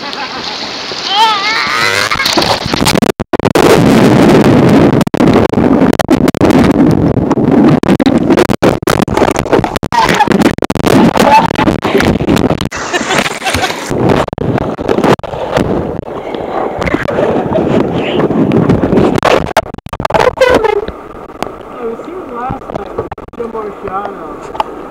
Ha ha ha ha! океана